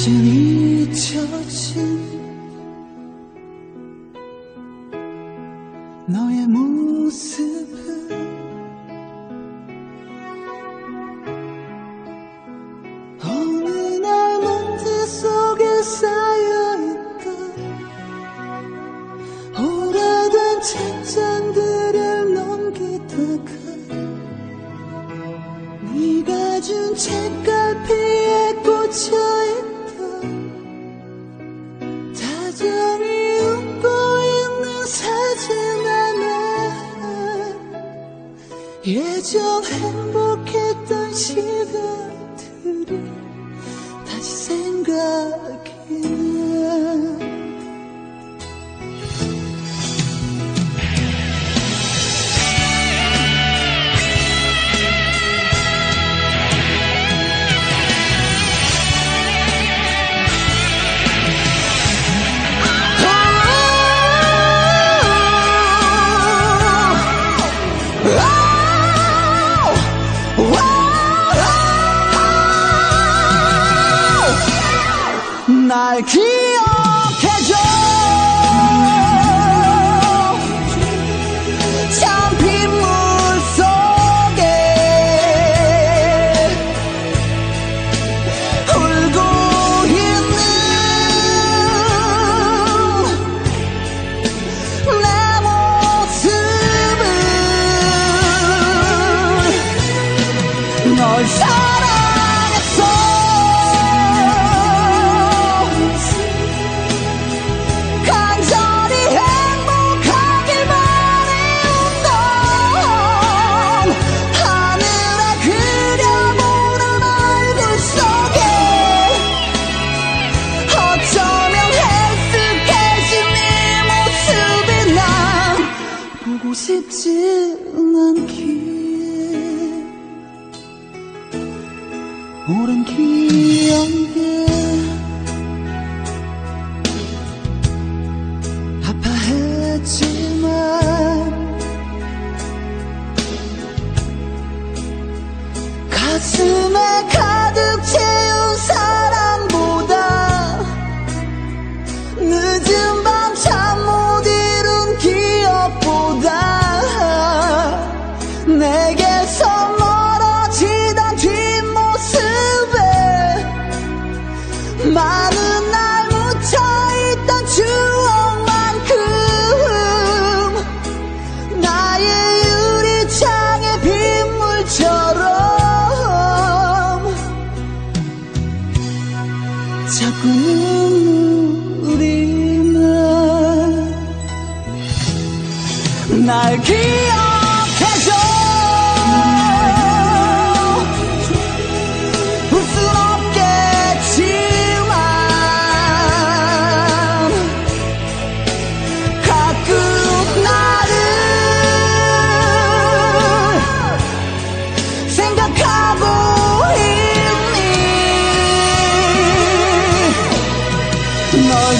이젠 잊혀진 너의 모습은 어느 날 먼지 속에 쌓여있던 오래된 책장들을 넘기다가 네가 준 책갈피에 꽂혀 예전 행복했던 시간들이 다시 생각이 나 날 기억해줘. 참 빗물 속에 울고 있는 내 모습을 널 싶지 않기에 오랜 기억에 아파했지만 가슴에 자꾸 눈물이 나날 기억해줘